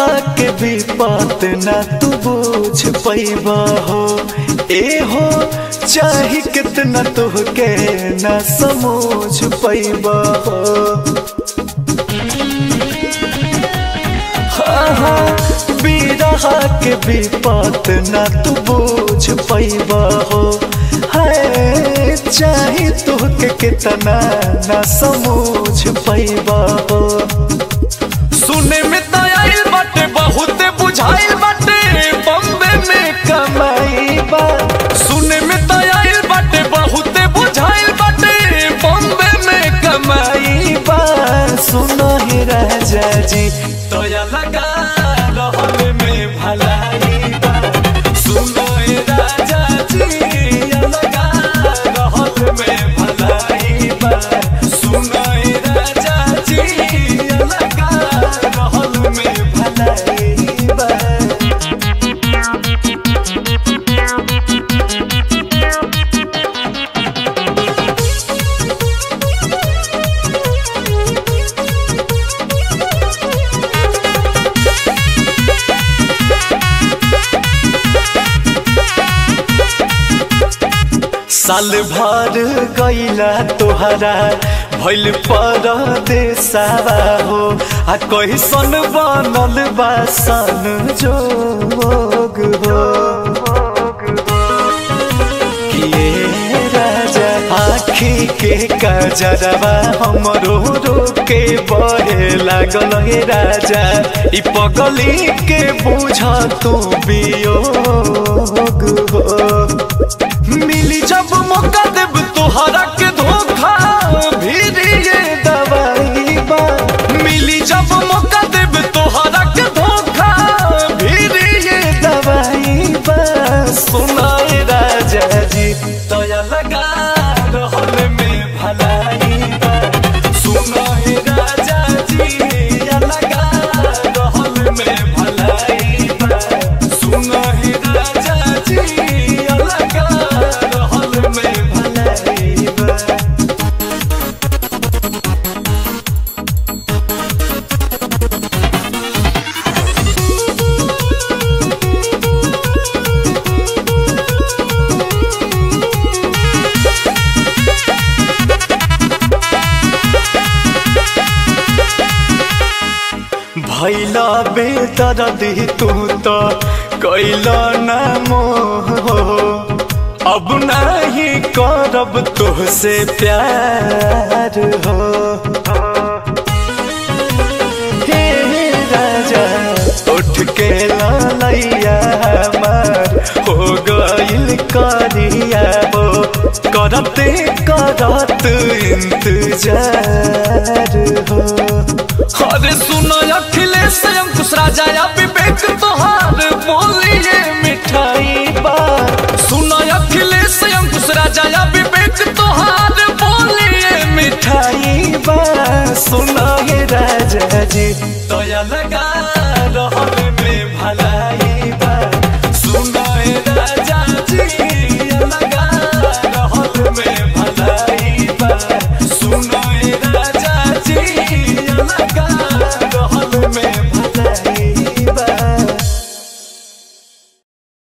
विपत ना तू बुझ पैबा हो। ए हो, चाहे कितना तुहके ना समझ पैबा हो। बिरहा के विपत ना तू बुझ पैबा हो। है चाहे तुहके कितना ना समझ पैबा हो। जी तोया साल भर गईला तोहरा, भइल पर देसावा हो। आ कैसन बनल बासन जोग हो। राजा आखी के कजरवा, हमरो रोके बहे लागल हे राजा। ई पगली के बुझ तू वियोग हो। भैला बेदर्दी तू तो कैला न मोह अब नहीं करब तुहसे प्यार हो। हे राजा उठ के लैया हो करिया करते करत इंतज़ार। अखिलेश जाया विवेक तोहार बोलिए मिठाई बा सुनो अखिलेश अंकुश राजा या विवेक तोहार, बोलिए मिठाई बा सुनो राजा जी तो या लगा